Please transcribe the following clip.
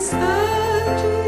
place that you